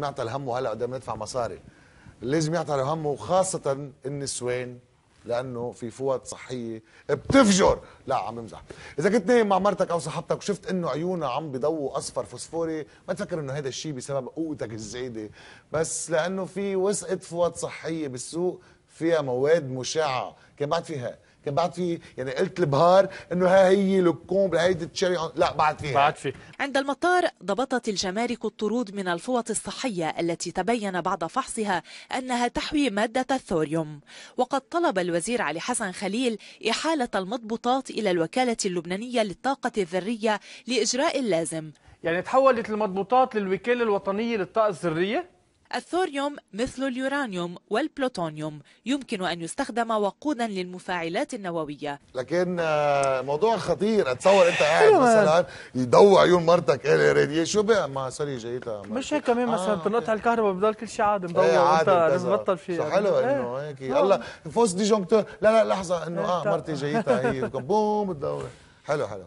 نعطي همه هلا قدام ندفع مصاري. لازم يعطي همه خاصة النسوان لأنه في فوط صحية بتفجر. لا عم بمزح إذا كنت نايم مع مرتك أو صاحبتك وشفت إنه عيونها عم بضووا أصفر فوسفوري ما تفكر إنه هذا الشيء بسبب قوتك الزايدة. بس لأنه في وسقه فوط صحية بالسوق فيها مواد مشعة. كان بعد فيها كان بعد في يعني قلت البهار إنه ها هي الكومب هيدي التشيري لا بعد فيها. بعد في عند المطار ضبطت الجمارك الطرود من الفوط الصحية التي تبين بعد فحصها أنها تحوي مادة الثوريوم. وقد طلب الوزير علي حسن خليل إحالة المضبوطات إلى الوكالة اللبنانية للطاقة الذرية لإجراء اللازم يعني تحولت المضبوطات للوكالة الوطنية للطاقة الذرية؟ الثوريوم مثل اليورانيوم والبلوتونيوم يمكن أن يستخدم وقودا للمفاعلات النووية. لكن آه، موضوع خطير اتصور أنت قاعد مثلا يضوي عيون مرتك الي راديو شو بقى؟ ما سوري جايتها مش هيك كمان مثلا تنقطع الكهرباء بضل كل شيء عادي مضوي إيه عادي وانت كذا. بتبطل فيه شو حلو إيه. إنه هيك؟ الله فوس ديجونكتور. لا لا لحظة إنه آه إيه، مرتي جايتها هي بوم بتدور حلو حلو.